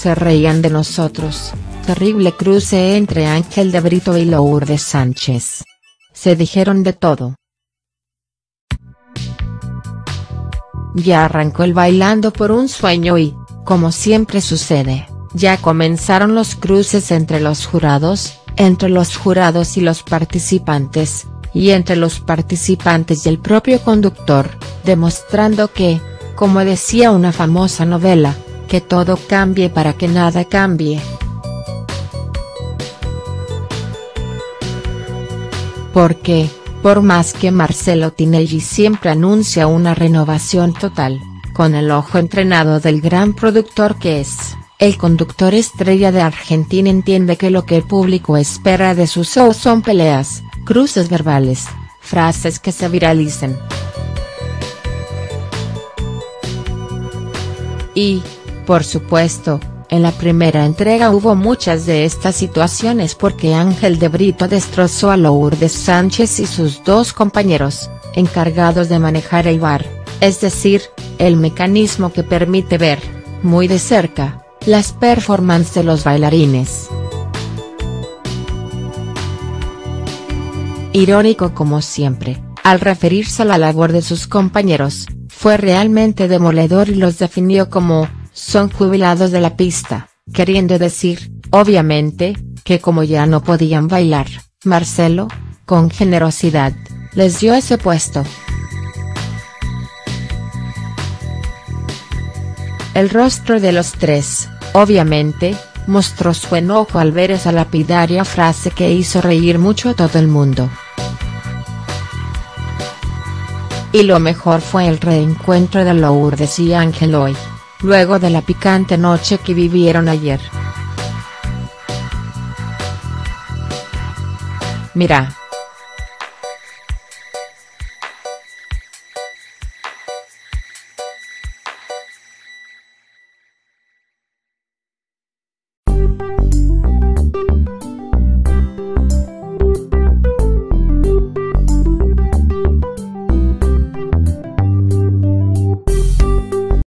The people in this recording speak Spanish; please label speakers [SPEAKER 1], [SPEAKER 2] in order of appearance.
[SPEAKER 1] Se reían de nosotros, terrible cruce entre Ángel de Brito y Lourdes Sánchez. Se dijeron de todo. Ya arrancó el bailando por un sueño y, como siempre sucede, ya comenzaron los cruces entre los jurados, entre los jurados y los participantes, y entre los participantes y el propio conductor, demostrando que, como decía una famosa novela, que todo cambie para que nada cambie. Porque, por más que Marcelo Tinelli siempre anuncia una renovación total, con el ojo entrenado del gran productor que es, el conductor estrella de Argentina entiende que lo que el público espera de su show son peleas, cruces verbales, frases que se viralicen. Y, por supuesto, en la primera entrega hubo muchas de estas situaciones porque Ángel de Brito destrozó a Lourdes Sánchez y sus dos compañeros, encargados de manejar el bar, es decir, el mecanismo que permite ver, muy de cerca, las performances de los bailarines. Irónico como siempre, al referirse a la labor de sus compañeros, fue realmente demoledor y los definió como, son jubilados de la pista, queriendo decir, obviamente, que como ya no podían bailar, Marcelo, con generosidad, les dio ese puesto. El rostro de los tres, obviamente, mostró su enojo al ver esa lapidaria frase que hizo reír mucho a todo el mundo. Y lo mejor fue el reencuentro de Lourdes y Ángel hoy luego de la picante noche que vivieron ayer. Mira,